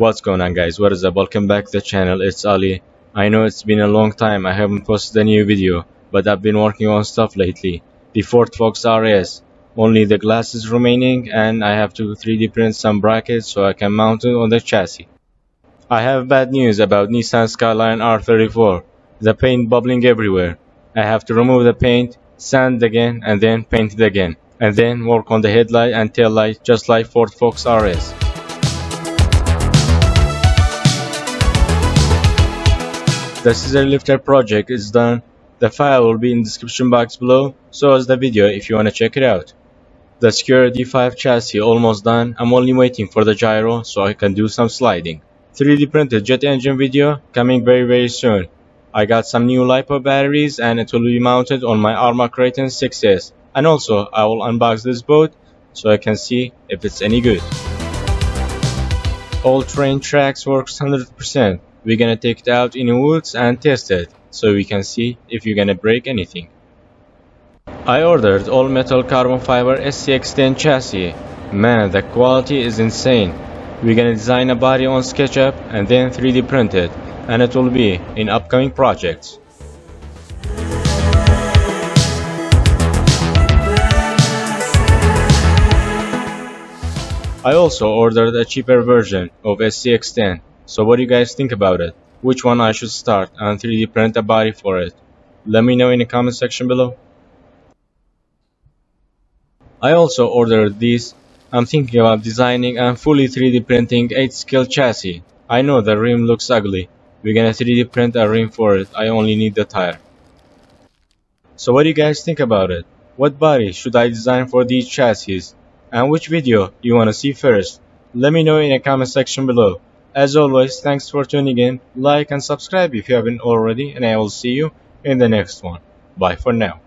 What's going on guys, what is up? Welcome back to the channel, it's Ali. I know it's been a long time, I haven't posted a new video, but I've been working on stuff lately. The Ford Focus RS, only the glass is remaining and I have to 3D print some brackets so I can mount it on the chassis. I have bad news about Nissan Skyline R34, the paint bubbling everywhere. I have to remove the paint, sand again and then paint it again, and then work on the headlight and tail light just like Ford Focus RS. The scissor lifter project is done. The file will be in the description box below, so is the video if you want to check it out. The Sakura D5 chassis almost done. I'm only waiting for the gyro so I can do some sliding. 3D printed jet engine video coming very very soon. I got some new LiPo batteries and it will be mounted on my ARRMA Kraton 6S. And also I will unbox this boat so I can see if it's any good. All train tracks works 100%. We're gonna take it out in the woods and test it so we can see if you're gonna break anything. I ordered all metal carbon fiber SCX10 chassis. Man, the quality is insane. We're gonna design a body on SketchUp and then 3D print it, and it will be in upcoming projects. I also ordered a cheaper version of SCX10 so what do you guys think about it? Which one I should start and 3D print a body for it? Let me know in the comment section below. I also ordered these. I'm thinking about designing and fully 3D printing 8 scale chassis. I know the rim looks ugly. We're gonna 3D print a rim for it. I only need the tire. So what do you guys think about it? What body should I design for these chassis? And which video you wanna see first? Let me know in the comment section below. As always, thanks for tuning in. Like and subscribe if you haven't already, and I will see you in the next one. Bye for now.